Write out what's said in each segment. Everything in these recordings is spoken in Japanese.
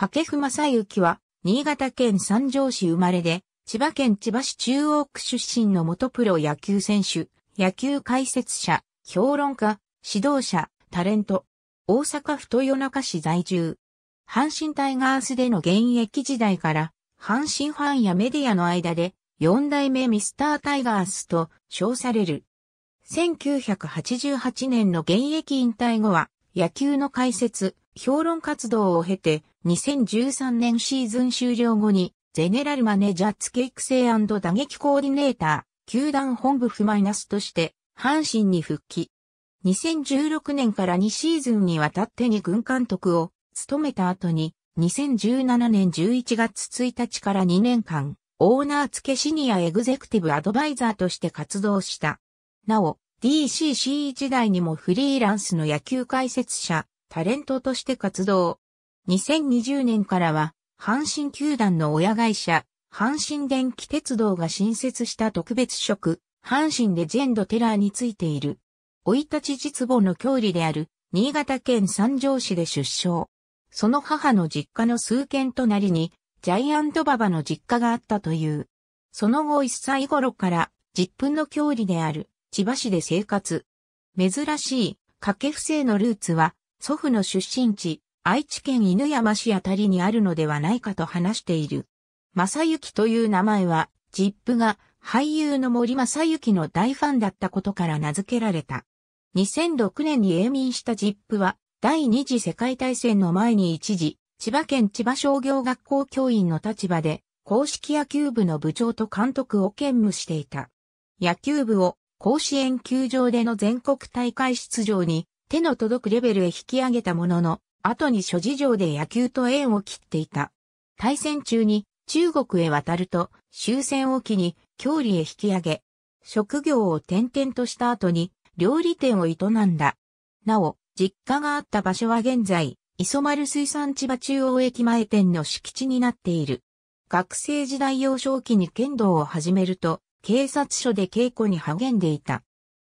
掛布正幸は、新潟県三条市生まれで、千葉県千葉市中央区出身の元プロ野球選手、野球解説者、評論家、指導者、タレント、大阪府豊中市在住。阪神タイガースでの現役時代から、阪神ファンやメディアの間で、四代目ミスタータイガースと称される。1988年の現役引退後は、野球の解説、評論活動を経て、2013年シーズン終了後に、ゼネラルマネジャー付け育成打撃コーディネーター、球団本部フマイナスとして、阪神に復帰。2016年から2シーズンにわたって2軍監督を務めた後に、2017年11月1日から2年間、オーナー付けシニアエグゼクティブアドバイザーとして活動した。なお、DCC 時代にもフリーランスの野球解説者、タレントとして活動。2020年からは、阪神球団の親会社、阪神電気鉄道が新設した特別職、阪神レジェンドテラーについている。老い立ち実母の郷里である、新潟県三条市で出生。その母の実家の数軒隣に、ジャイアント馬場の実家があったという。その後1歳頃から、実分の郷里である、千葉市で生活。珍しい、掛布姓のルーツは、祖父の出身地、愛知県犬山市あたりにあるのではないかと話している。正幸という名前は、ジップが俳優の森正幸の大ファンだったことから名付けられた。2006年に永眠したジップは、第二次世界大戦の前に一時、千葉県千葉商業学校教員の立場で、公式野球部の部長と監督を兼務していた。野球部を甲子園球場での全国大会出場に手の届くレベルへ引き上げたものの、後に諸事情で野球と縁を切っていた。対戦中に中国へ渡ると終戦を機に郷里へ引き上げ、職業を転々とした後に料理店を営んだ。なお、実家があった場所は現在、磯丸水産千葉中央駅前店の敷地になっている。学生時代幼少期に剣道を始めると、警察署で稽古に励んでいた。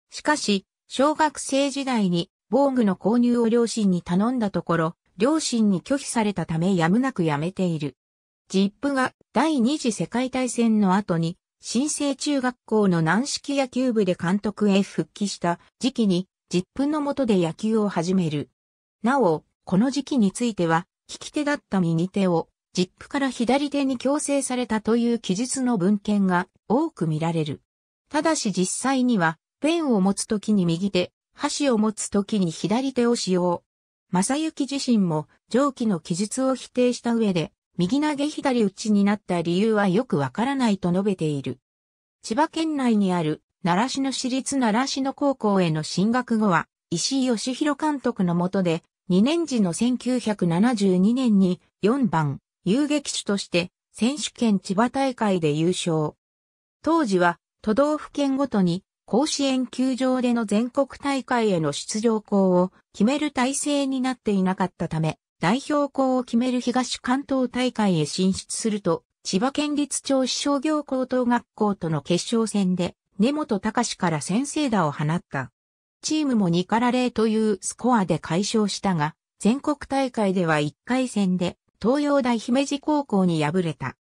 しかし、小学生時代に防具の購入を両親に頼んだところ、両親に拒否されたためやむなくやめている。ジップが第二次世界大戦の後に、新生中学校の軟式野球部で監督へ復帰した時期に、ジップの下で野球を始める。なお、この時期については、利き手だった右手を、ジップから左手に強制されたという記述の文献が多く見られる。ただし実際には、ペンを持つときに右手、箸を持つときに左手を使用。正幸自身も上記の記述を否定した上で、右投げ左打ちになった理由はよくわからないと述べている。千葉県内にある習志野市立習志野高校への進学後は、石井義弘監督の下で、2年時の1972年に4番遊撃手として選手権千葉大会で優勝。当時は都道府県ごとに甲子園球場での全国大会への出場校を決める体制になっていなかったため、代表校を決める東関東大会へ進出すると、千葉県立銚子商業高等学校との決勝戦で、根本隆から先制打を放った。チームも2から0というスコアで解消したが、全国大会では1回戦で東洋大姫路高校に敗れた。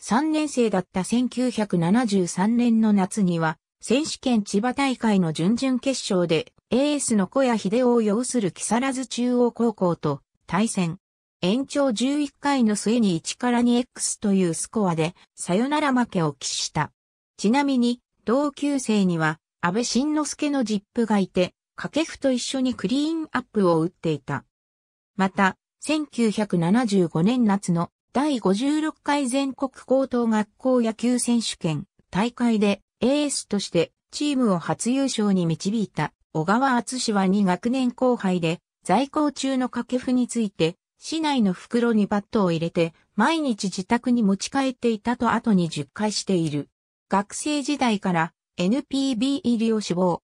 3年生だった1973年の夏には、選手権千葉大会の準々決勝で、エースの小谷秀夫を要する木更津中央高校と対戦。延長11回の末に1から 2X というスコアで、サヨナラ負けを喫した。ちなみに、同級生には、安倍晋之助のジップがいて、掛布と一緒にクリーンアップを打っていた。また、1975年夏の第56回全国高等学校野球選手権大会でエースとしてチームを初優勝に導いた小川敦は2学年後輩で在校中の掛布について市内の袋にバットを入れて毎日自宅に持ち帰っていたと後に10回している。学生時代から NPB 入りを志望。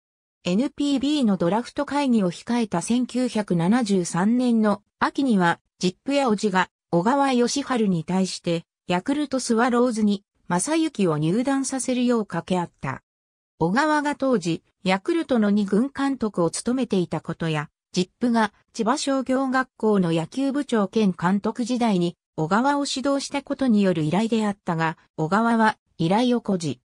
NPB のドラフト会議を控えた1973年の秋にはジップやおじが小川義春に対して、ヤクルトスワローズに、正幸を入団させるよう掛け合った。小川が当時、ヤクルトの二軍監督を務めていたことや、ジップが千葉商業学校の野球部長兼監督時代に、小川を指導したことによる依頼であったが、小川は依頼を誇示。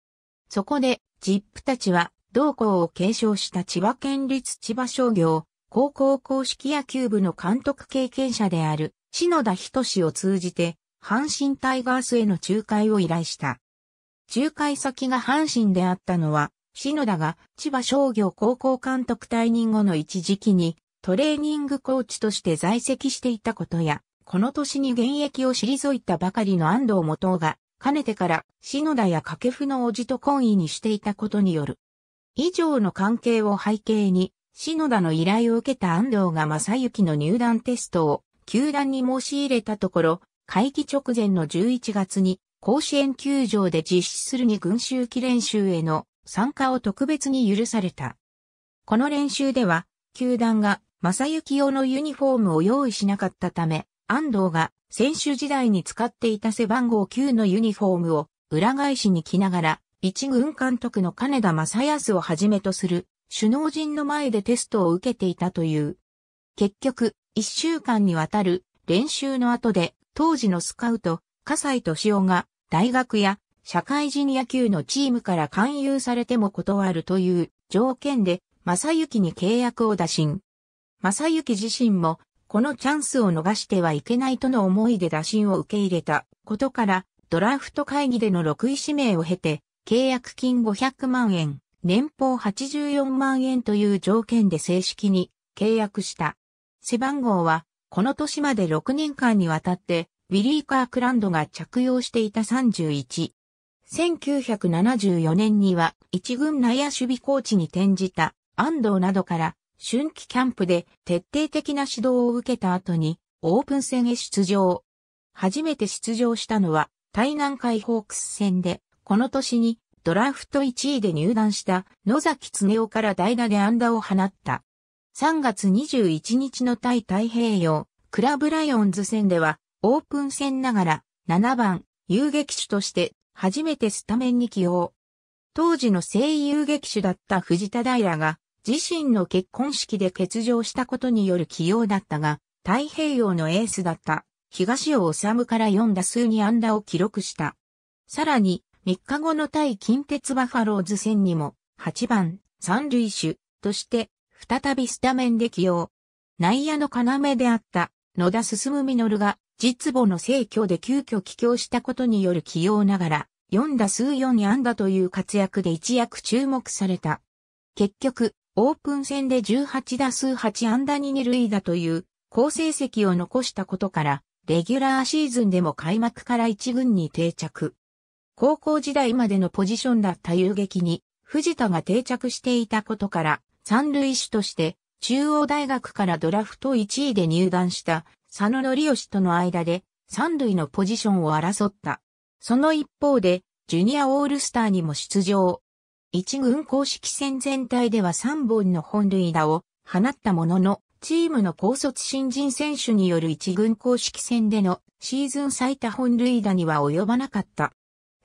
そこで、ジップたちは、同校を継承した千葉県立千葉商業、高校公式野球部の監督経験者である、篠田仁を通じて、阪神タイガースへの仲介を依頼した。仲介先が阪神であったのは、篠田が千葉商業高校監督退任後の一時期にトレーニングコーチとして在籍していたことや、この年に現役を退いたばかりの安藤元が、かねてから篠田や掛布の叔父と懇意にしていたことによる。以上の関係を背景に、篠田の依頼を受けた安藤が正幸の入団テストを球団に申し入れたところ、会期直前の11月に甲子園球場で実施するに群衆期練習への参加を特別に許された。この練習では、球団が正幸用のユニフォームを用意しなかったため、安藤が選手時代に使っていた背番号9のユニフォームを裏返しに着ながら、一軍監督の金田正康をはじめとする首脳陣の前でテストを受けていたという。結局、一週間にわたる練習の後で、当時のスカウト、笠井敏夫が大学や社会人野球のチームから勧誘されても断るという条件で、正幸に契約を打診。正幸自身も、このチャンスを逃してはいけないとの思いで打診を受け入れたことから、ドラフト会議での6位指名を経て、契約金500万円、年俸84万円という条件で正式に契約した。背番号は、この年まで6年間にわたって、ウィリー・カークランドが着用していた31。1974年には一軍内野守備コーチに転じた安藤などから春季キャンプで徹底的な指導を受けた後にオープン戦へ出場。初めて出場したのは対南海ホークス戦で、この年にドラフト1位で入団した野崎恒夫から代打で安打を放った。3月21日の対太平洋クラブライオンズ戦ではオープン戦ながら7番遊撃手として初めてスタメンに起用。当時の声優劇手だった藤田平が自身の結婚式で欠場したことによる起用だったが、太平洋のエースだった東尾治から4打数に安打を記録した。さらに3日後の対近鉄バファローズ戦にも8番三塁手として再びスタメンで起用。内野の要であった野田進実が実母の聖居で急遽帰郷したことによる起用ながら4打数4安打という活躍で一躍注目された。結局、オープン戦で18打数8安打に二塁打という好成績を残したことから、レギュラーシーズンでも開幕から一軍に定着。高校時代までのポジションだった遊撃に、藤田が定着していたことから、三塁手として中央大学からドラフト1位で入団した佐野則義との間で三塁のポジションを争った。その一方で、ジュニアオールスターにも出場。一軍公式戦全体では3本の本塁打を放ったものの、チームの高卒新人選手による一軍公式戦でのシーズン最多本塁打には及ばなかった。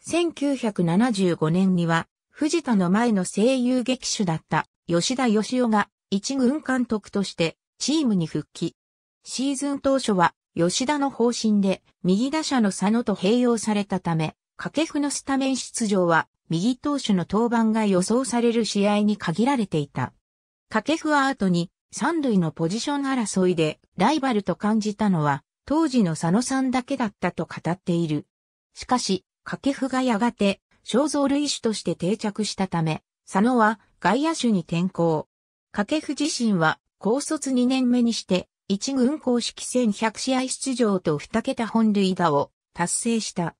1975年には、藤田の前の声優劇手だった吉田義雄が一軍監督としてチームに復帰。シーズン当初は吉田の方針で右打者の佐野と併用されたため、掛布のスタメン出場は右投手の登板が予想される試合に限られていた。掛布は後に三塁のポジション争いでライバルと感じたのは当時の佐野さんだけだったと語っている。しかし、掛布がやがて肖像類手として定着したため、佐野は外野手に転向。掛布自身は高卒2年目にして一軍公式戦100試合出場と2桁本塁打を達成した。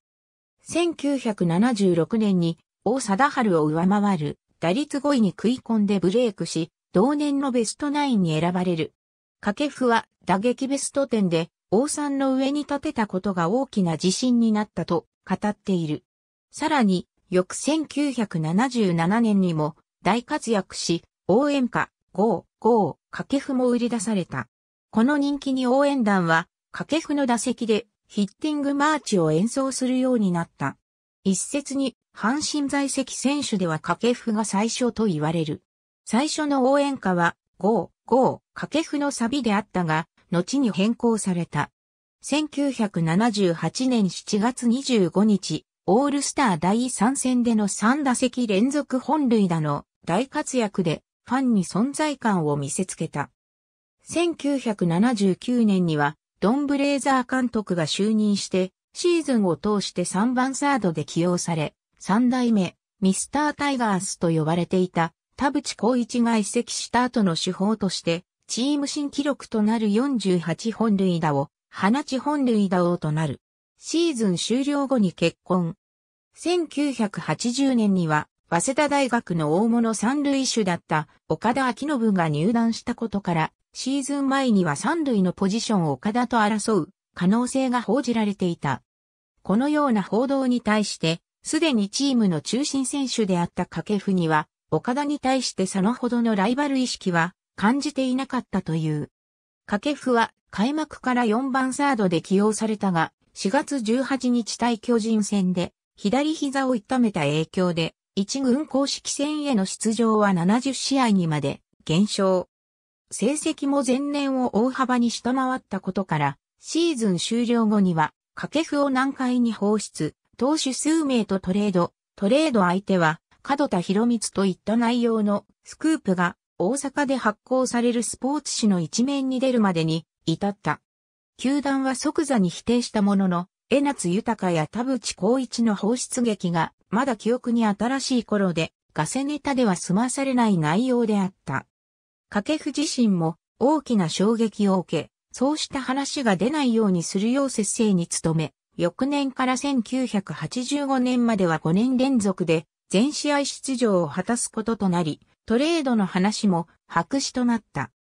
1976年に王貞治を上回る打率5位に食い込んでブレイクし、同年のベストナインに選ばれる。掛布は打撃ベスト10で王さんの上に立てたことが大きな自信になったと語っている。さらに、翌1977年にも大活躍し、応援歌、ゴー、ゴー、掛布も売り出された。この人気に応援団は、掛布の打席でヒッティングマーチを演奏するようになった。一説に、阪神在籍選手では掛布が最初と言われる。最初の応援歌は、ゴー、ゴー、掛布のサビであったが、後に変更された。1978年7月25日、オールスター第3戦での3打席連続本塁打の大活躍でファンに存在感を見せつけた。1979年にはドン・ブレーザー監督が就任してシーズンを通して3番サードで起用され、3代目ミスタータイガースと呼ばれていた田淵光一が移籍した後の手法としてチーム新記録となる48本塁打を放ち本塁打王となる。シーズン終了後に結婚。1980年には、早稲田大学の大物三塁手だった岡田明信が入団したことから、シーズン前には三塁のポジションを岡田と争う可能性が報じられていた。このような報道に対して、すでにチームの中心選手であった掛布には、岡田に対してそのほどのライバル意識は感じていなかったという。掛布は開幕から4番サードで起用されたが、4月18日対巨人戦で左膝を痛めた影響で、一軍公式戦への出場は70試合にまで減少。成績も前年を大幅に下回ったことから、シーズン終了後には、掛布を南海に放出、投手数名とトレード、トレード相手は、門田博光といった内容のスクープが大阪で発行されるスポーツ紙の一面に出るまでに至った。球団は即座に否定したものの、江夏豊や田淵光一の放出劇がまだ記憶に新しい頃で、ガセネタでは済まされない内容であった。掛布自身も大きな衝撃を受け、そうした話が出ないようにするよう節制に努め、翌年から1985年までは5年連続で全試合出場を果たすこととなり、トレードの話も白紙となった。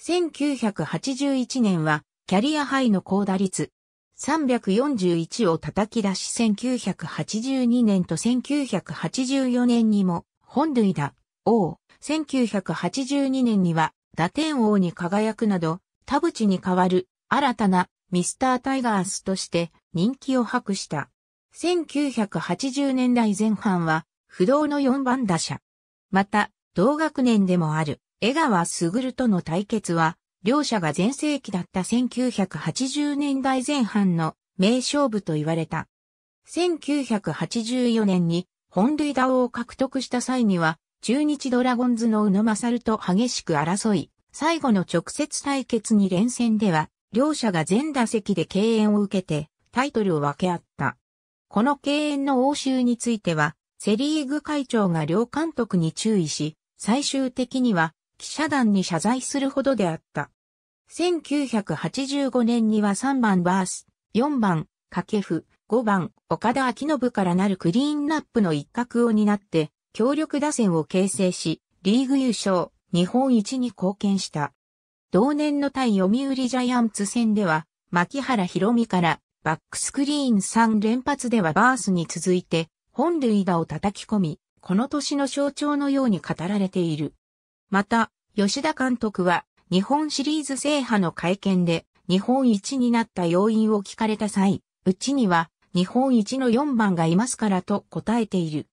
1981年はキャリアハイの高打率341を叩き出し1982年と1984年にも本塁打王、1982年には打点王に輝くなど田淵に代わる新たなミスタータイガースとして人気を博した。1980年代前半は不動の4番打者。また、同学年でもある江川卓との対決は、両者が全盛期だった1980年代前半の名勝負と言われた。1984年に本塁打王を獲得した際には、中日ドラゴンズの宇野勝と激しく争い、最後の直接対決に連戦では、両者が全打席で敬遠を受けて、タイトルを分け合った。この敬遠の応酬については、セリーグ会長が両監督に注意し、最終的には記者団に謝罪するほどであった。1985年には3番バース、4番、掛布、5番、岡田明信からなるクリーンナップの一角を担って、強力打線を形成し、リーグ優勝、日本一に貢献した。同年の対読売ジャイアンツ戦では、牧原博美からバックスクリーン3連発ではバースに続いて本塁打を叩き込み、この年の象徴のように語られている。また、吉田監督は日本シリーズ制覇の会見で日本一になった要因を聞かれた際、うちには日本一の4番がいますからと答えている。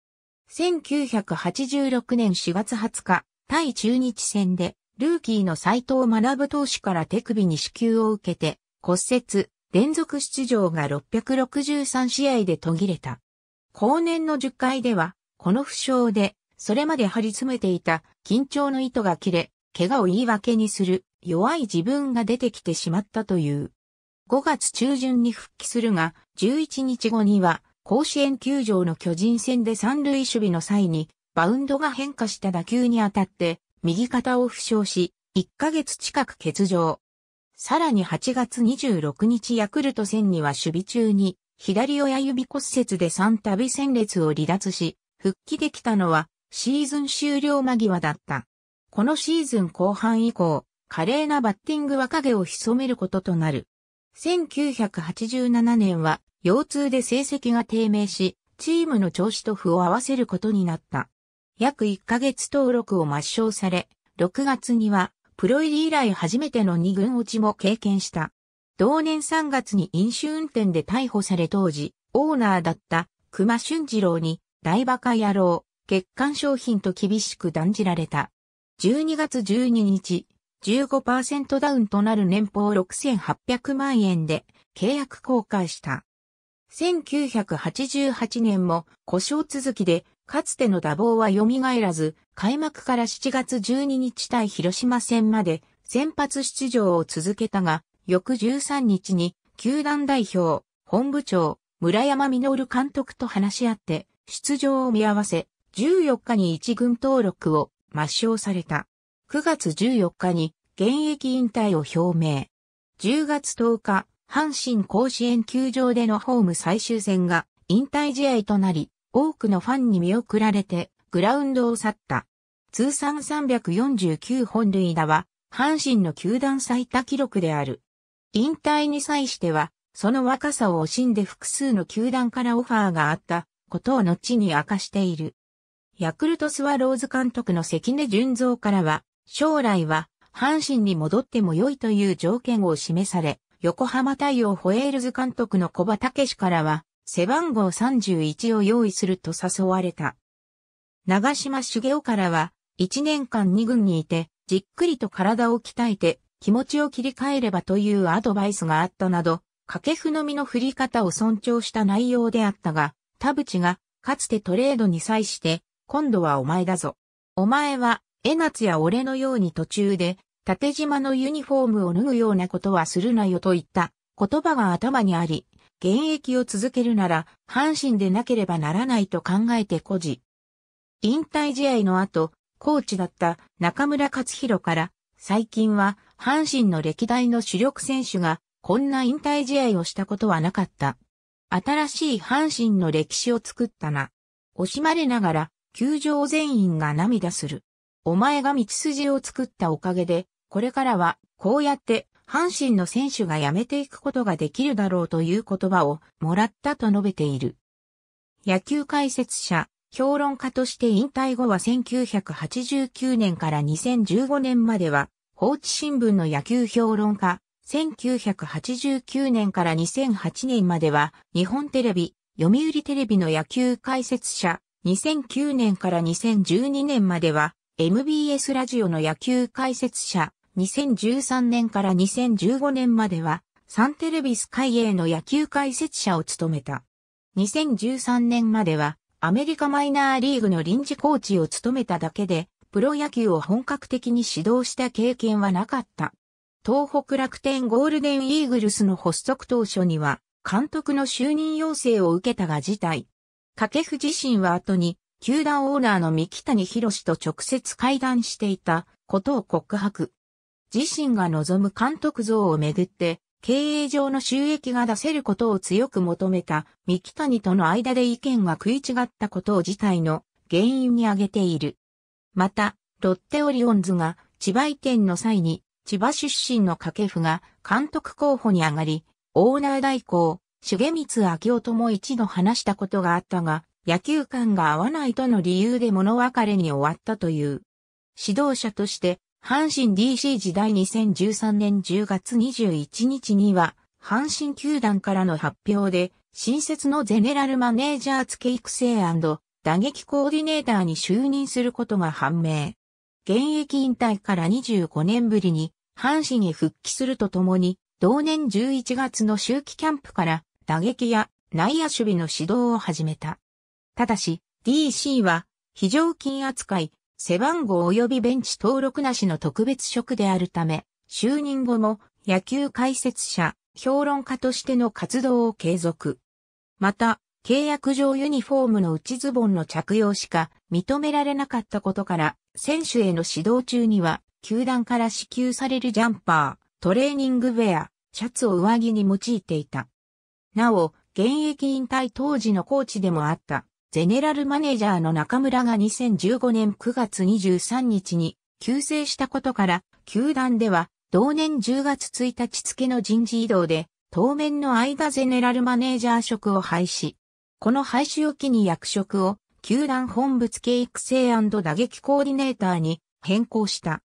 1986年4月20日、対中日戦でルーキーの斎藤学投手から手首に支給を受けて骨折、連続出場が663試合で途切れた。後年の10回では、この負傷で、それまで張り詰めていた緊張の糸が切れ、怪我を言い訳にする弱い自分が出てきてしまったという。5月中旬に復帰するが、11日後には甲子園球場の巨人戦で三塁守備の際にバウンドが変化した打球に当たって右肩を負傷し、1ヶ月近く欠場。さらに8月26日ヤクルト戦には守備中に左親指骨折で3度戦列を離脱し、復帰できたのはシーズン終了間際だった。このシーズン後半以降、華麗なバッティングは影を潜めることとなる。1987年は腰痛で成績が低迷し、チームの調子と符を合わせることになった。約1ヶ月登録を抹消され、6月にはプロ入り以来初めての2軍落ちも経験した。同年3月に飲酒運転で逮捕され当時、オーナーだった熊俊次郎に大馬鹿野郎、欠陥商品と厳しく断じられた。12月12日、15%ダウンとなる年俸6800万円で契約更改した。1988年も故障続きで、かつての打棒は蘇らず、開幕から7月12日対広島戦まで先発出場を続けたが、翌13日に球団代表、本部長、村山実監督と話し合って出場を見合わせ、14日に一軍登録を抹消された。9月14日に現役引退を表明。10月10日、阪神甲子園球場でのホーム最終戦が引退試合となり、多くのファンに見送られてグラウンドを去った。通算349本塁打は阪神の球団最多記録である。引退に際しては、その若さを惜しんで複数の球団からオファーがあったことを後に明かしている。ヤクルトスワローズ監督の関根純三からは、将来は阪神に戻っても良いという条件を示され、横浜太陽ホエールズ監督の小場武史からは、背番号31を用意すると誘われた。長島茂雄からは、1年間2軍にいて、じっくりと体を鍛えて、気持ちを切り替えればというアドバイスがあったなど、掛布のみの振り方を尊重した内容であったが、田淵が、かつてトレードに際して、今度はお前だぞ。お前は、江夏や俺のように途中で、縦島のユニフォームを脱ぐようなことはするなよと言った言葉が頭にあり、現役を続けるなら阪神でなければならないと考えて孤児。引退試合の後、コーチだった中村勝弘から最近は阪神の歴代の主力選手がこんな引退試合をしたことはなかった。新しい阪神の歴史を作ったな。惜しまれながら球場全員が涙する。お前が道筋を作ったおかげでこれからはこうやって阪神の選手が辞めていくことができるだろうという言葉をもらったと述べている。野球解説者、評論家として引退後は1989年から2015年までは、放置新聞の野球評論家、1989年から2008年までは、日本テレビ、読売テレビの野球解説者、2009年から2012年までは、MBS ラジオの野球解説者、2013年から2015年までは、サンテレビス海英の野球解説者を務めた。2013年までは、アメリカマイナーリーグの臨時コーチを務めただけで、プロ野球を本格的に指導した経験はなかった。東北楽天ゴールデンイーグルスの発足当初には、監督の就任要請を受けたが事態。掛布自身は後に、球団オーナーの三木谷博士と直接会談していたことを告白。自身が望む監督像をめぐって、経営上の収益が出せることを強く求めた三木谷との間で意見が食い違ったことを自体の原因に挙げている。また、ロッテオリオンズが千葉移転の際に千葉出身の掛布が監督候補に上がり、オーナー代行、重光明夫とも一度話したことがあったが、野球観が合わないとの理由で物別れに終わったという。指導者として阪神 DC 時代2013年10月21日には、阪神球団からの発表で、新設のゼネラルマネージャー付け育成打撃コーディネーターに就任することが判明。現役引退から25年ぶりに阪神へ復帰するとともに、同年11月の秋季キャンプから打撃や内野守備の指導を始めた。ただし、DC は非常勤扱い、背番号及びベンチ登録なしの特別職であるため、就任後も野球解説者、評論家としての活動を継続。また、契約上ユニフォームの内ズボンの着用しか認められなかったことから、選手への指導中には、球団から支給されるジャンパー、トレーニングウェア、シャツを上着に用いていた。なお、現役引退当時のコーチでもあったゼネラルマネージャーの中村が2015年9月23日に急逝したことから、球団では同年10月1日付の人事異動で、当面の間ゼネラルマネージャー職を廃止。この廃止を機に役職を球団本部付育成打撃コーディネーターに変更した。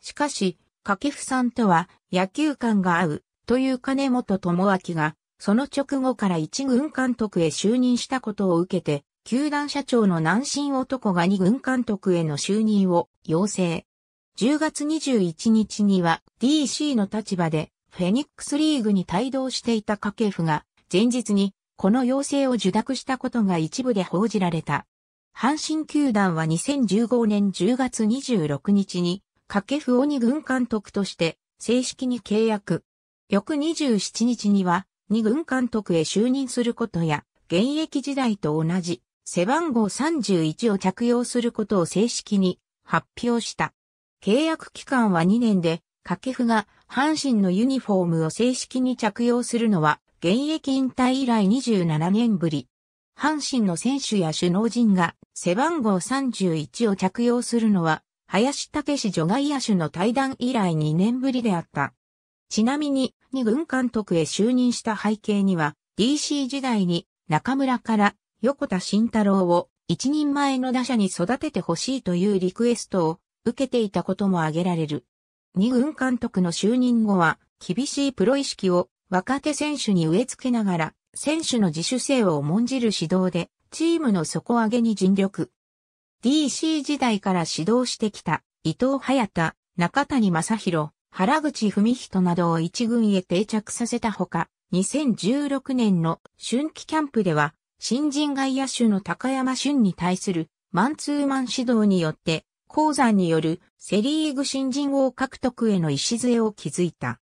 しかし、掛布さんとは野球観が合うという金本智明がその直後から一軍監督へ就任したことを受けて球団社長の南進男が二軍監督への就任を要請。10月21日には DC の立場でフェニックスリーグに帯同していた掛布が前日にこの要請を受諾したことが一部で報じられた。阪神球団は2015年10月26日に掛布を二軍監督として正式に契約。翌27日には二軍監督へ就任することや現役時代と同じ背番号31を着用することを正式に発表した。契約期間は2年で、掛布が阪神のユニフォームを正式に着用するのは、現役引退以来27年ぶり。阪神の選手や首脳陣が背番号31を着用するのは、林武史除外野手の対談以来2年ぶりであった。ちなみに、二軍監督へ就任した背景には、DC 時代に中村から横田慎太郎を一人前の打者に育ててほしいというリクエストを受けていたことも挙げられる。二軍監督の就任後は、厳しいプロ意識を若手選手に植え付けながら、選手の自主性を重んじる指導で、チームの底上げに尽力。DC 時代から指導してきた、伊藤隼太、中谷正宏、原口文人などを一軍へ定着させたほか、2016年の春季キャンプでは、新人外野手の高山俊に対するマンツーマン指導によって鉱山によるセリーグ新人王獲得への礎を築いた。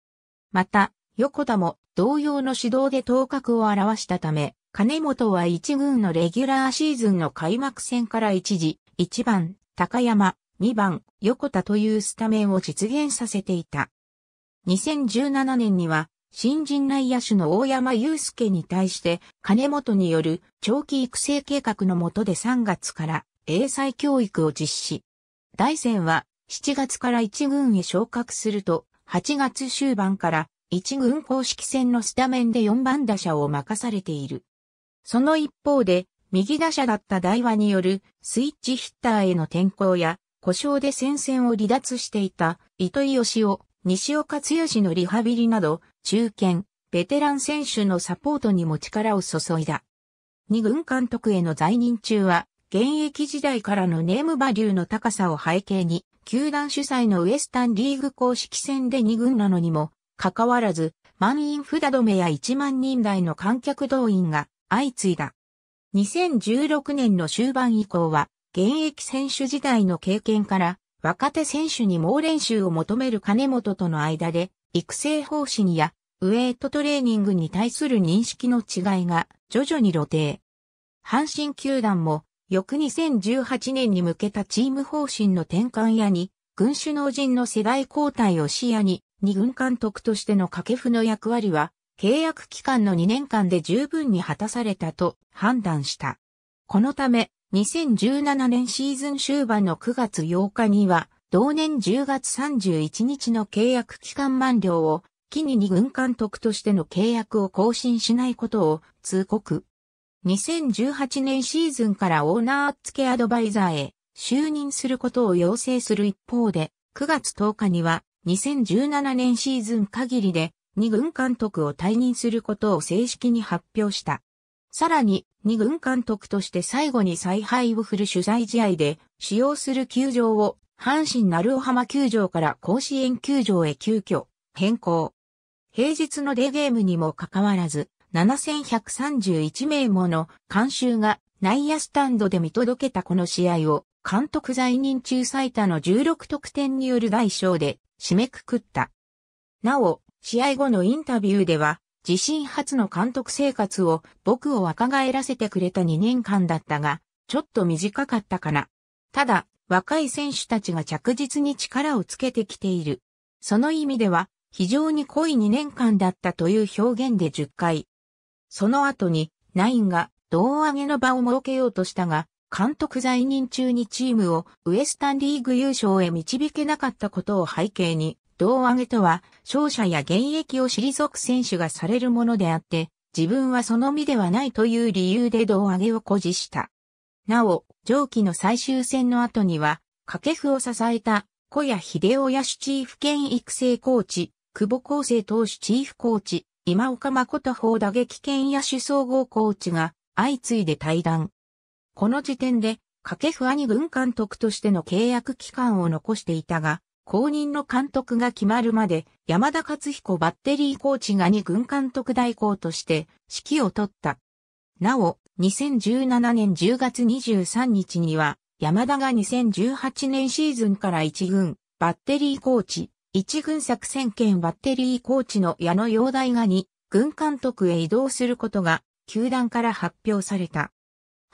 また、横田も同様の指導で頭角を現したため、金本は一軍のレギュラーシーズンの開幕戦から一時、1番、高山、2番、横田というスタメンを実現させていた。2017年には、新人内野手の大山祐介に対して、金本による長期育成計画の下で3月から英才教育を実施。大戦は7月から1軍へ昇格すると、8月終盤から1軍公式戦のスタメンで4番打者を任されている。その一方で、右打者だった大和によるスイッチヒッターへの転向や、故障で戦線を離脱していた糸井義雄、西岡剛のリハビリなど、中堅、ベテラン選手のサポートにも力を注いだ。二軍監督への在任中は、現役時代からのネームバリューの高さを背景に、球団主催のウエスタンリーグ公式戦で2軍なのにも、関わらず、満員札止めや1万人台の観客動員が相次いだ。2016年の終盤以降は、現役選手時代の経験から、若手選手に猛練習を求める金本との間で、育成方針や、ウェイトトレーニングに対する認識の違いが徐々に露呈。阪神球団も翌2018年に向けたチーム方針の転換やに、軍首脳陣の世代交代を視野に、二軍監督としての掛布の役割は、契約期間の2年間で十分に果たされたと判断した。このため、2017年シーズン終盤の9月8日には、同年10月31日の契約期間満了を、機に二軍監督としての契約を更新しないことを通告。2018年シーズンからオーナー付けアドバイザーへ就任することを要請する一方で、9月10日には2017年シーズン限りで二軍監督を退任することを正式に発表した。さらに、二軍監督として最後に采配を振る取材試合で使用する球場を阪神鳴尾浜球場から甲子園球場へ急遽変更。平日のデーゲームにもかかわらず、7131名もの監修が内野スタンドで見届けたこの試合を監督在任中最多の16得点による大勝で締めくくった。なお、試合後のインタビューでは、自身初の監督生活を僕を若返らせてくれた2年間だったが、ちょっと短かったかな。ただ、若い選手たちが着実に力をつけてきている。その意味では、非常に濃い2年間だったという表現で10回、その後に、ナインが胴上げの場を設けようとしたが、監督在任中にチームをウエスタンリーグ優勝へ導けなかったことを背景に、胴上げとは、勝者や現役を退く選手がされるものであって、自分はその身ではないという理由で胴上げを誇示した。なお、上記の最終戦の後には、掛布を支えた小谷秀夫野手チーフ兼育成コーチ、久保康生投手チーフコーチ、今岡誠法打撃兼野手総合コーチが相次いで対談。この時点で、掛布兄軍監督としての契約期間を残していたが、公認の監督が決まるまで山田勝彦バッテリーコーチが2軍監督代行として指揮を取った。なお、2017年10月23日には山田が2018年シーズンから1軍バッテリーコーチ、1軍作戦兼バッテリーコーチの矢野洋大が2軍監督へ移動することが球団から発表された。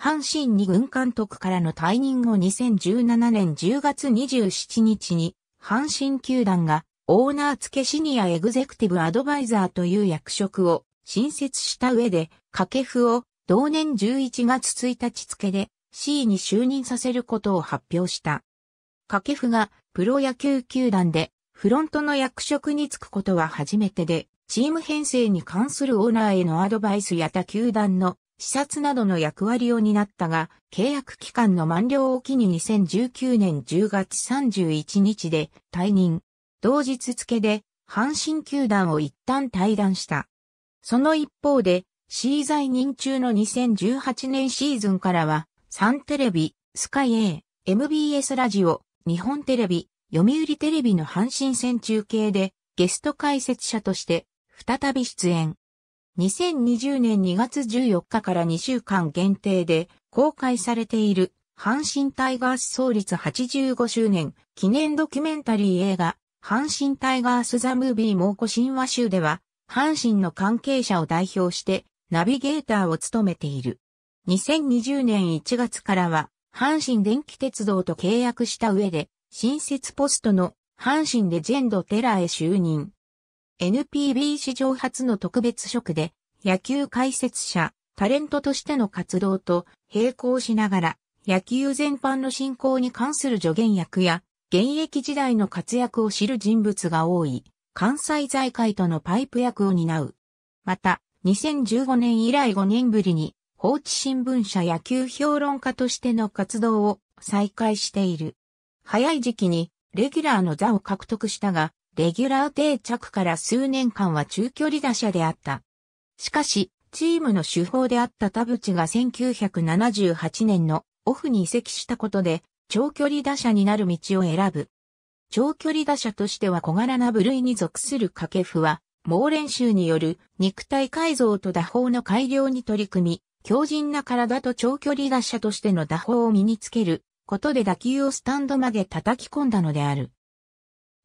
阪神2軍監督からの退任後2017年10月27日に、阪神球団がオーナー付けシニアエグゼクティブアドバイザーという役職を新設した上で、掛布を同年11月1日付で C に就任させることを発表した。掛布がプロ野球球団でフロントの役職に就くことは初めてで、チーム編成に関するオーナーへのアドバイスや他球団の視察などの役割を担ったが、契約期間の満了を機に2019年10月31日で退任。同日付で阪神球団を一旦退団した。その一方で、C 在任中の2018年シーズンからは、サンテレビ、スカイ A、MBS ラジオ、日本テレビ、読売テレビの阪神戦中継でゲスト解説者として再び出演。2020年2月14日から2週間限定で公開されている阪神タイガース創立85周年記念ドキュメンタリー映画阪神タイガースザムービー猛虎神話集では阪神の関係者を代表してナビゲーターを務めている。2020年1月からは阪神電気鉄道と契約した上で新設ポストの阪神レジェンドテラへ就任。NPB 史上初の特別職で野球解説者、タレントとしての活動と並行しながら野球全般の進行に関する助言役や現役時代の活躍を知る人物が多い関西財界とのパイプ役を担う。また、2015年以来5年ぶりに放置新聞社野球評論家としての活動を再開している。早い時期にレギュラーの座を獲得したが、レギュラー定着から数年間は中距離打者であった。しかし、チームの主砲であった田淵が1978年のオフに移籍したことで、長距離打者になる道を選ぶ。長距離打者としては小柄な部類に属する掛布は、猛練習による肉体改造と打法の改良に取り組み、強靭な体と長距離打者としての打法を身につけることで打球をスタンドまで叩き込んだのである。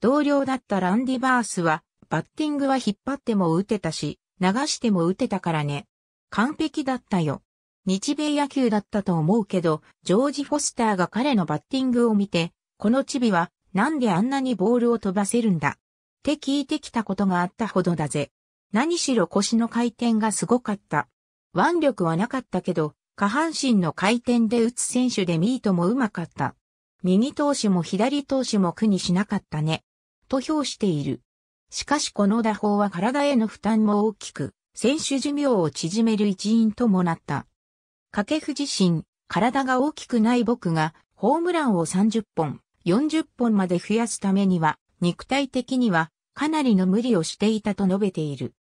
同僚だったランディ・バースは、バッティングは引っ張っても打てたし、流しても打てたからね。完璧だったよ。日米野球だったと思うけど、ジョージ・フォスターが彼のバッティングを見て、このチビはなんであんなにボールを飛ばせるんだ？って聞いてきたことがあったほどだぜ。何しろ腰の回転がすごかった。腕力はなかったけど、下半身の回転で打つ選手でミートもうまかった。右投手も左投手も苦にしなかったね。と評している。しかしこの打法は体への負担も大きく、選手寿命を縮める一因ともなった。掛布自身、体が大きくない僕が、ホームランを30本、40本まで増やすためには、肉体的には、かなりの無理をしていたと述べている。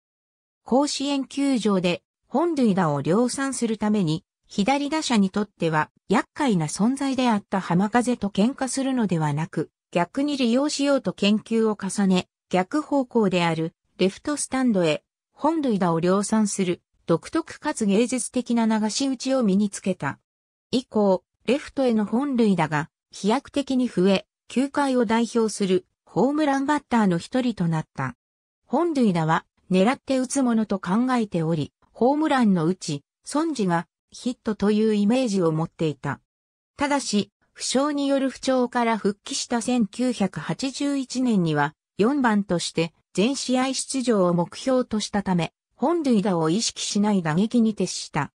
甲子園球場で、本塁打を量産するために、左打者にとっては厄介な存在であった浜風と喧嘩するのではなく、逆に利用しようと研究を重ね、逆方向であるレフトスタンドへ本塁打を量産する独特かつ芸術的な流し打ちを身につけた。以降、レフトへの本塁打が飛躍的に増え、球界を代表するホームランバッターの一人となった。本塁打は狙って打つものと考えており、ホームランのうち、孫児がヒットというイメージを持っていた。ただし、負傷による不調から復帰した1981年には4番として全試合出場を目標としたため、本塁打を意識しない打撃に徹した。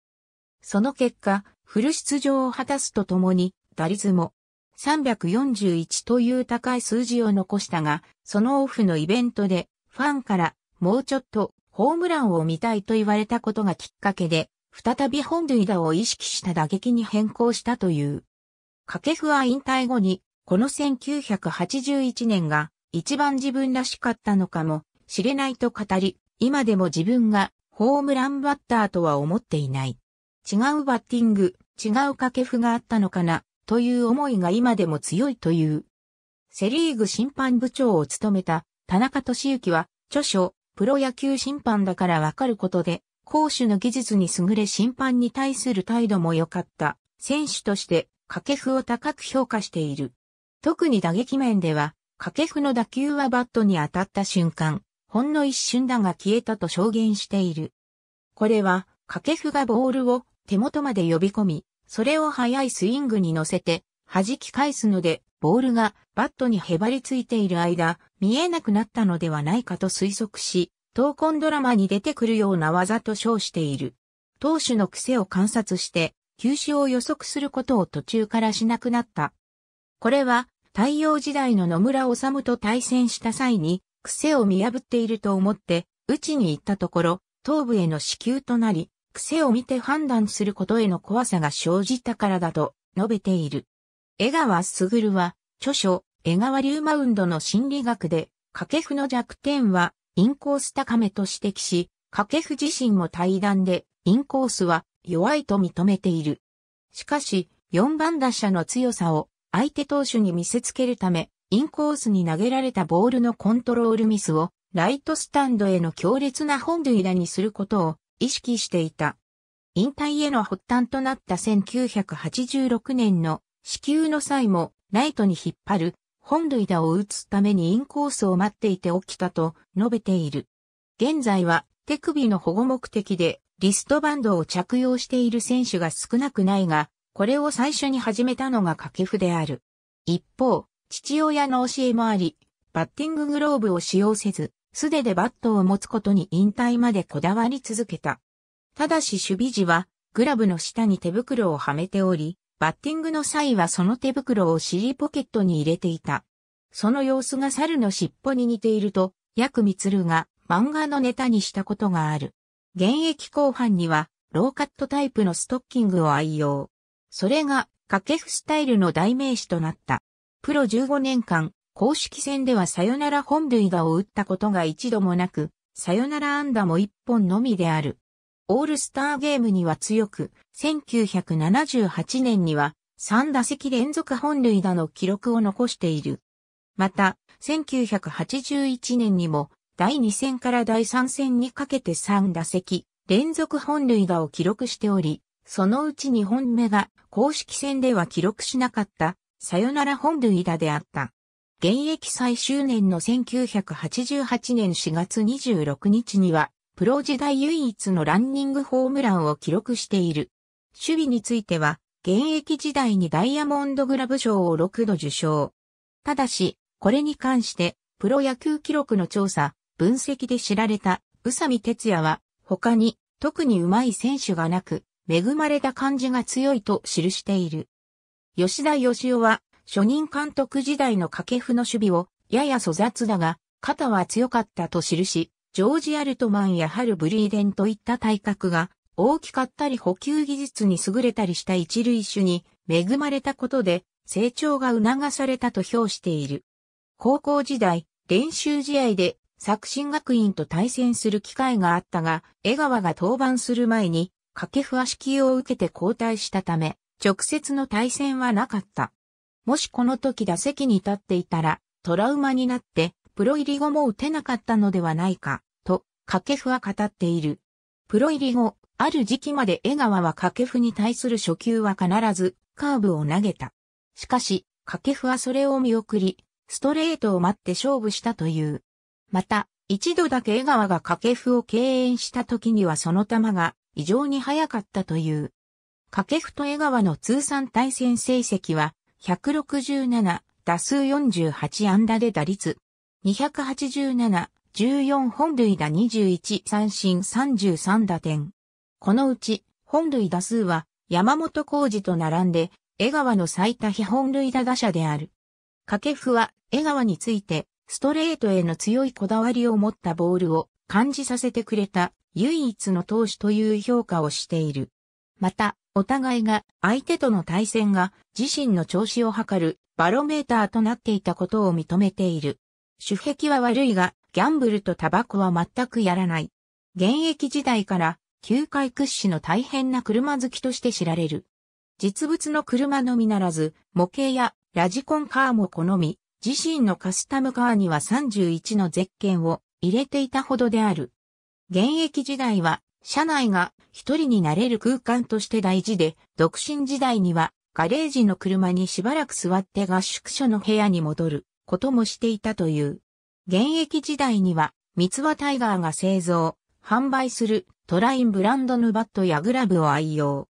その結果、フル出場を果たすとともに、打率も341という高い数字を残したが、そのオフのイベントで、ファンからもうちょっとホームランを見たいと言われたことがきっかけで、再び本塁打を意識した打撃に変更したという。掛布は引退後に、この1981年が一番自分らしかったのかもしれないと語り、今でも自分がホームランバッターとは思っていない。違うバッティング、違う掛布があったのかな、という思いが今でも強いという。セリーグ審判部長を務めた田中俊之は、著書、プロ野球審判だからわかることで、攻守の技術に優れ審判に対する態度も良かった。選手として掛布を高く評価している。特に打撃面では、掛布の打球はバットに当たった瞬間、ほんの一瞬だが消えたと証言している。これは、掛布がボールを手元まで呼び込み、それを速いスイングに乗せて、弾き返すので、ボールがバットにへばりついている間、見えなくなったのではないかと推測し、闘魂ドラマに出てくるような技と称している。投手の癖を観察して、球種を予測することを途中からしなくなった。これは、太陽時代の野村治と対戦した際に、癖を見破っていると思って、打ちに行ったところ、頭部への支給となり、癖を見て判断することへの怖さが生じたからだと述べている。江川卓は、著書、江川流マウンドの心理学で、掛布の弱点は、インコース高めと指摘し、掛布自身も対談で、インコースは弱いと認めている。しかし、4番打者の強さを相手投手に見せつけるため、インコースに投げられたボールのコントロールミスを、ライトスタンドへの強烈な本塁打にすることを意識していた。引退への発端となった1986年の支給の際も、ライトに引っ張る本塁打を打つためにインコースを待っていて起きたと述べている。現在は手首の保護目的でリストバンドを着用している選手が少なくないが、これを最初に始めたのが掛布である。一方、父親の教えもあり、バッティンググローブを使用せず、素手でバットを持つことに引退までこだわり続けた。ただし守備時は、グラブの下に手袋をはめており、バッティングの際はその手袋を尻ポケットに入れていた。その様子が猿の尻尾に似ていると、ヤクミツルが漫画のネタにしたことがある。現役後半には、ローカットタイプのストッキングを愛用。それが、掛布スタイルの代名詞となった。プロ15年間、公式戦ではサヨナラ本塁打を打ったことが一度もなく、サヨナラ安打も一本のみである。オールスターゲームには強く、1978年には3打席連続本塁打の記録を残している。また、1981年にも第2戦から第3戦にかけて3打席連続本塁打を記録しており、そのうち2本目が公式戦では記録しなかったサヨナラ本塁打であった。現役最終年の1988年4月26日にはプロ時代唯一のランニングホームランを記録している。守備については、現役時代にダイヤモンドグラブ賞を6度受賞。ただし、これに関して、プロ野球記録の調査、分析で知られた、宇佐美哲也は、他に、特に上手い選手がなく、恵まれた感じが強いと記している。吉田義雄は、初任監督時代の掛布の守備を、やや粗雑だが、肩は強かったと記し、ジョージ・アルトマンやハル・ブリーデンといった体格が大きかったり補給技術に優れたりした一塁手に恵まれたことで成長が促されたと評している。高校時代、練習試合で作新学院と対戦する機会があったが、江川が登板する前に掛布足球を受けて交代したため、直接の対戦はなかった。もしこの時打席に立っていたら、トラウマになって、プロ入り後も打てなかったのではないか。と掛布は語っている。プロ入り後、ある時期まで江川は掛布に対する初球は必ずカーブを投げた。しかし、掛布はそれを見送り、ストレートを待って勝負したという。また、一度だけ江川が掛布を敬遠した時にはその球が異常に速かったという。掛布と江川の通算対戦成績は167打数48安打で打率287 14本塁打21三振33打点。このうち本塁打数は山本浩二と並んで江川の最多非本塁打打者である。掛布は江川についてストレートへの強いこだわりを持ったボールを感じさせてくれた唯一の投手という評価をしている。また、お互いが相手との対戦が自身の調子を測るバロメーターとなっていたことを認めている。主壁は悪いがギャンブルとタバコは全くやらない。現役時代から球界屈指の大変な車好きとして知られる。実物の車のみならず、模型やラジコンカーも好み、自身のカスタムカーには31のゼッケンを入れていたほどである。現役時代は、車内が一人になれる空間として大事で、独身時代には、ガレージの車にしばらく座って合宿所の部屋に戻ることもしていたという。現役時代には、美津和タイガーが製造、販売するトラインブランドのバットやグラブを愛用。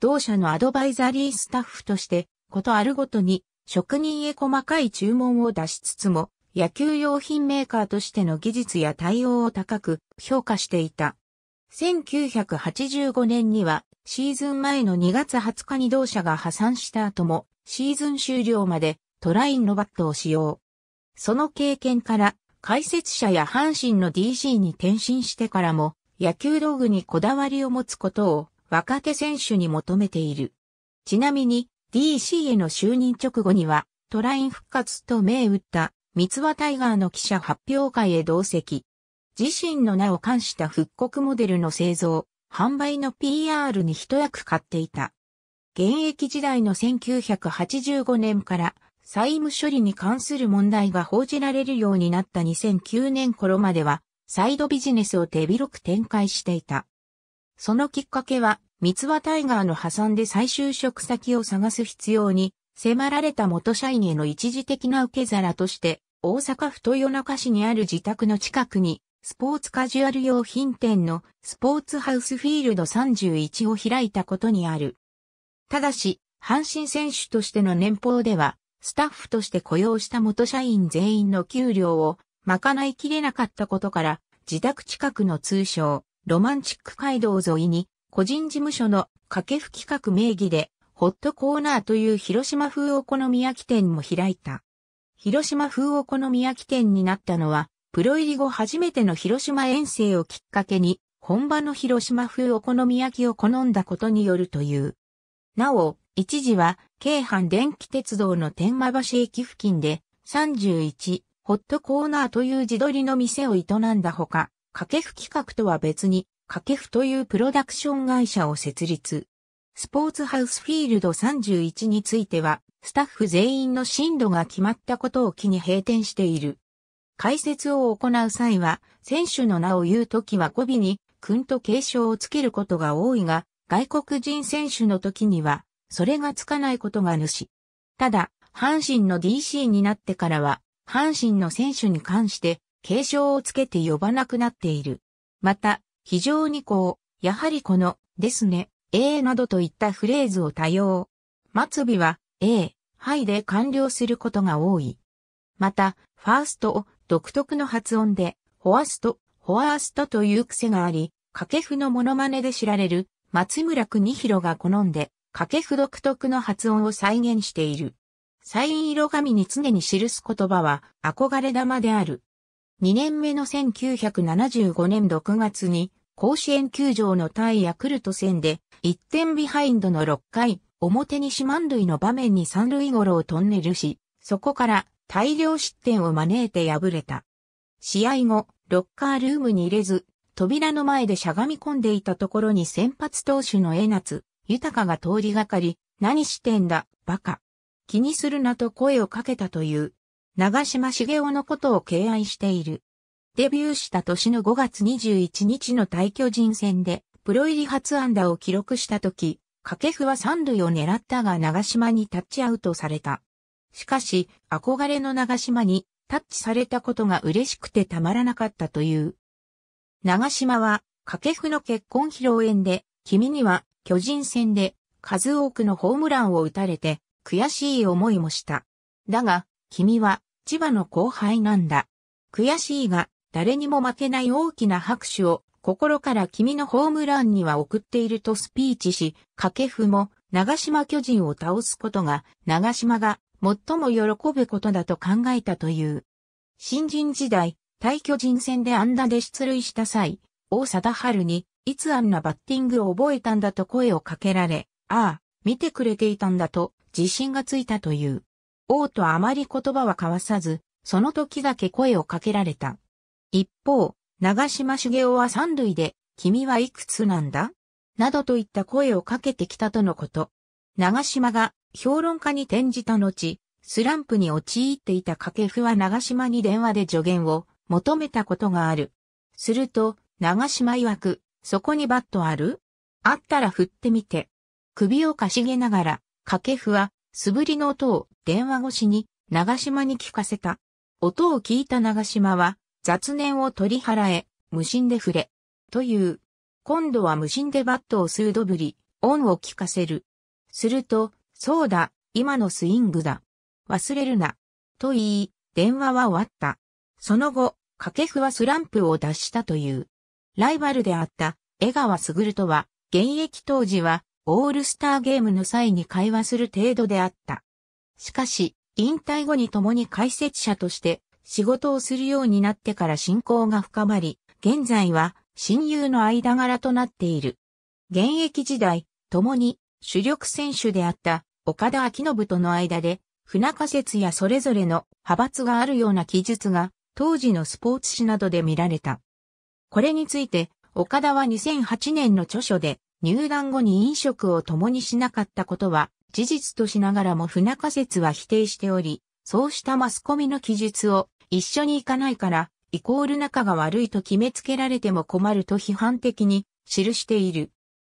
同社のアドバイザリースタッフとして、ことあるごとに職人へ細かい注文を出しつつも、野球用品メーカーとしての技術や対応を高く評価していた。1985年にはシーズン前の2月20日に同社が破産した後もシーズン終了までトラインのバットを使用。その経験から解説者や阪神の DC に転身してからも野球道具にこだわりを持つことを若手選手に求めている。ちなみに DC への就任直後にはトライン復活と銘打った三つ葉タイガーの記者発表会へ同席。自身の名を冠した復刻モデルの製造、販売の PR に一役買っていた。現役時代の1985年から債務処理に関する問題が報じられるようになった2009年頃までは、サイドビジネスを手広く展開していた。そのきっかけは、三つ葉タイガーの破産で再就職先を探す必要に迫られた元社員への一時的な受け皿として、大阪府豊中市にある自宅の近くに、スポーツカジュアル用品店のスポーツハウスフィールド31を開いたことにある。ただし、阪神選手としての年俸では、スタッフとして雇用した元社員全員の給料を賄いきれなかったことから、自宅近くの通称、ロマンチック街道沿いに、個人事務所の掛布企画名義でホットコーナーという広島風お好み焼き店も開いた。広島風お好み焼き店になったのは、プロ入り後初めての広島遠征をきっかけに、本場の広島風お好み焼きを好んだことによるという。なお、一時は、京阪電気鉄道の天満橋駅付近で、31、ホットコーナーという自撮りの店を営んだほか、掛布企画とは別に、掛布というプロダクション会社を設立。スポーツハウスフィールド31については、スタッフ全員の進路が決まったことを機に閉店している。解説を行う際は、選手の名を言うときは語尾に、くんと継承をつけることが多いが、外国人選手の時には、それがつかないことが主。ただ、阪神の DC になってからは、阪神の選手に関して、継承をつけて呼ばなくなっている。また、非常にこう、やはりこの、ですね、ええなどといったフレーズを多用。末尾は、ええ、はいで完了することが多い。また、ファーストを独特の発音で、フォアスト、フォアーストという癖があり、掛布のモノマネで知られる松村邦弘が好んで、掛布独特の発音を再現している。サイン色紙に常に記す言葉は憧れ玉である。2年目の1975年6月に甲子園球場の対ヤクルト戦で1点ビハインドの6回表に四満塁の場面に三塁ゴロをトンネルし、そこから大量失点を招いて敗れた。試合後、ロッカールームに入れず、扉の前でしゃがみ込んでいたところに先発投手の江夏、豊が通りがかり、何してんだ、バカ。気にするなと声をかけたという。長島茂雄のことを敬愛している。デビューした年の5月21日の大巨人戦で、プロ入り初安打を記録した時、掛布は三塁を狙ったが長島にタッチアウトされた。しかし、憧れの長島にタッチされたことが嬉しくてたまらなかったという。長島は、掛布の結婚披露宴で、君には巨人戦で数多くのホームランを打たれて悔しい思いもした。だが、君は千葉の後輩なんだ。悔しいが、誰にも負けない大きな拍手を心から君のホームランには送っているとスピーチし、掛布も長島巨人を倒すことが長島が最も喜ぶことだと考えたという。新人時代、対巨人戦で安打で出塁した際、大貞治にいつあんなバッティングを覚えたんだと声をかけられ、ああ、見てくれていたんだと自信がついたという。王とあまり言葉は交わさず、その時だけ声をかけられた。一方、長島茂雄は三塁で、君はいくつなんだ？などといった声をかけてきたとのこと。長島が評論家に転じた後、スランプに陥っていた掛布は長島に電話で助言を求めたことがある。すると、長島曰く、そこにバットある？あったら振ってみて。首をかしげながら、掛布は素振りの音を電話越しに長島に聞かせた。音を聞いた長島は雑念を取り払え、無心で触れ。という。今度は無心でバットを数度ぶり、オンを聞かせる。すると、そうだ、今のスイングだ。忘れるな。と言い、電話は終わった。その後、掛布はスランプを脱したという。ライバルであった江川卓とは、現役当時はオールスターゲームの際に会話する程度であった。しかし、引退後に共に解説者として仕事をするようになってから親交が深まり、現在は親友の間柄となっている。現役時代、共に主力選手であった岡田明信との間で、不仲説やそれぞれの派閥があるような記述が当時のスポーツ紙などで見られた。これについて、岡田は2008年の著書で、入団後に飲食を共にしなかったことは、事実としながらも不仲説は否定しており、そうしたマスコミの記述を一緒に行かないから、イコール仲が悪いと決めつけられても困ると批判的に記している。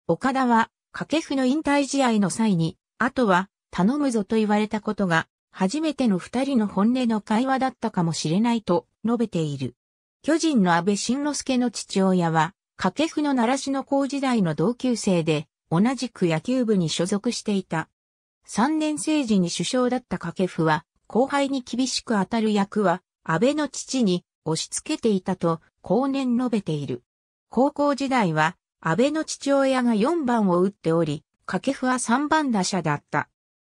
岡田は、掛布の引退試合の際に、あとは頼むぞと言われたことが初めての二人の本音の会話だったかもしれないと述べている。巨人の安倍晋之助の父親は、掛布の習志野校時代の同級生で、同じく野球部に所属していた。三年生時に首相だった掛布は、後輩に厳しく当たる役は、安倍の父に押し付けていたと、後年述べている。高校時代は、安倍の父親が4番を打っており、掛布は3番打者だった。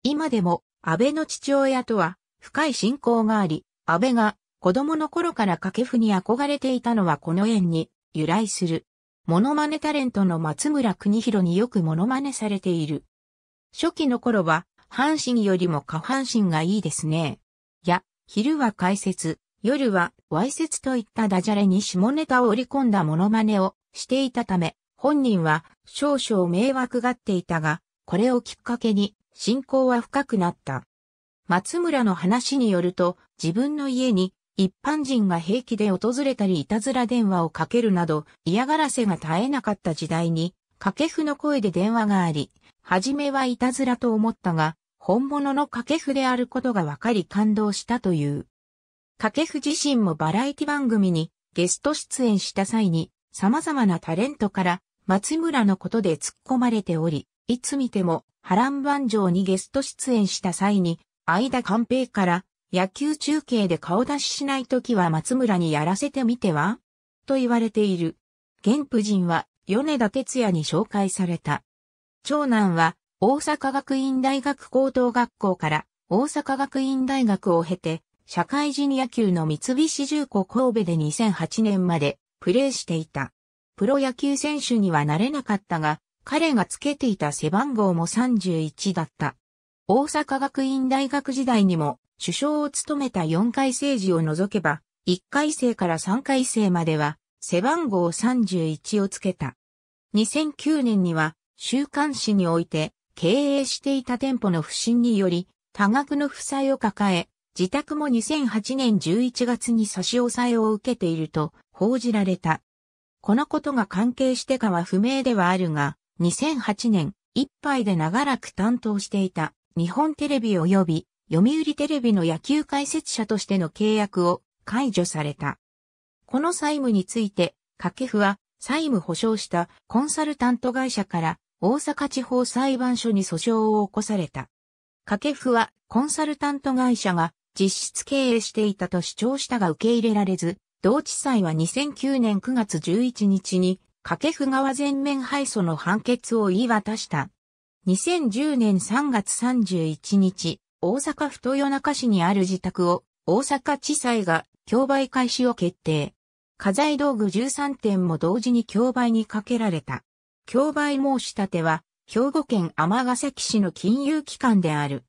今でも安倍の父親とは深い親交があり、安倍が子供の頃から掛布に憧れていたのはこの縁に由来する。モノマネタレントの松村邦弘によくモノマネされている。初期の頃は、阪神よりも下半身がいいですね。や、昼は解説、夜はわいせつといったダジャレに下ネタを織り込んだモノマネをしていたため、本人は少々迷惑がっていたが、これをきっかけに信仰は深くなった。松村の話によると、自分の家に一般人が平気で訪れたりいたずら電話をかけるなど嫌がらせが絶えなかった時代に、掛布の声で電話があり、はじめはいたずらと思ったが、本物の掛布であることが分かり感動したという。掛布自身もバラエティ番組にゲスト出演した際に様々なタレントから松村のことで突っ込まれており、いつ見ても波乱万丈にゲスト出演した際に、相田寛平から野球中継で顔出ししないときは松村にやらせてみては？と言われている。現婦人は米田哲也に紹介された。長男は大阪学院大学高等学校から大阪学院大学を経て社会人野球の三菱重工神戸で2008年までプレーしていた。プロ野球選手にはなれなかったが、彼がつけていた背番号も31だった。大阪学院大学時代にも首相を務めた4回生時を除けば、1回生から3回生までは背番号31をつけた。2009年には週刊誌において経営していた店舗の不振により多額の負債を抱え、自宅も2008年11月に差し押さえを受けていると報じられた。このことが関係してかは不明ではあるが、2008年、いっぱいで長らく担当していた日本テレビ及び読売テレビの野球解説者としての契約を解除された。この債務について、掛布は債務保証したコンサルタント会社から大阪地方裁判所に訴訟を起こされた。掛布はコンサルタント会社が実質経営していたと主張したが受け入れられず、同地裁は2009年9月11日に掛布川全面敗訴の判決を言い渡した。2010年3月31日、大阪府豊中市にある自宅を大阪地裁が競売開始を決定。家財道具13点も同時に競売にかけられた。競売申し立ては、兵庫県尼崎市の金融機関である。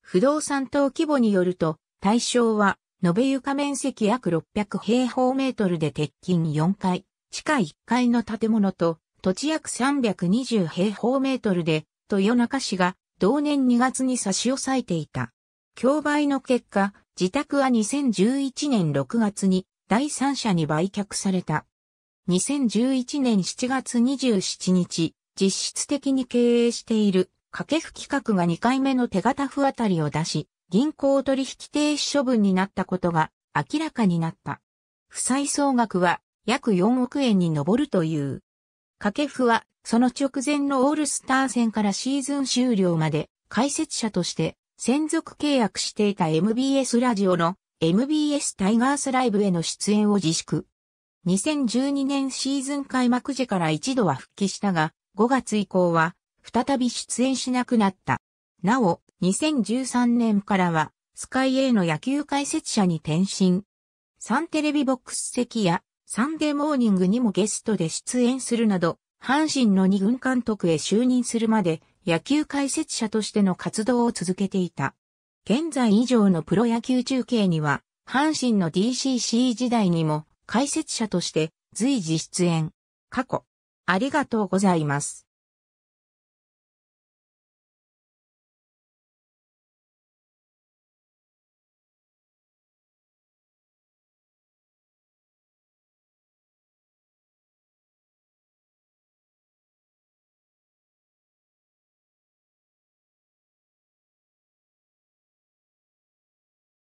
不動産等規模によると、対象は、延べ床面積約600平方メートルで鉄筋4階、地下1階の建物と土地約320平方メートルで豊中市が同年2月に差し押さえていた。競売の結果、自宅は2011年6月に第三者に売却された。2011年7月27日、実質的に経営している掛布企画が2回目の手形不当たりを出し、銀行取引停止処分になったことが明らかになった。負債総額は約4億円に上るという。掛布はその直前のオールスター戦からシーズン終了まで解説者として専属契約していた MBS ラジオの MBS タイガースライブへの出演を自粛。2012年シーズン開幕時から一度は復帰したが、5月以降は再び出演しなくなった。なお、2013年からは、スカイ A の野球解説者に転身。サンテレビボックス席やサンデーモーニングにもゲストで出演するなど、阪神の二軍監督へ就任するまで野球解説者としての活動を続けていた。現在以上のプロ野球中継には、阪神の DCC 時代にも解説者として随時出演。過去。ありがとうございます。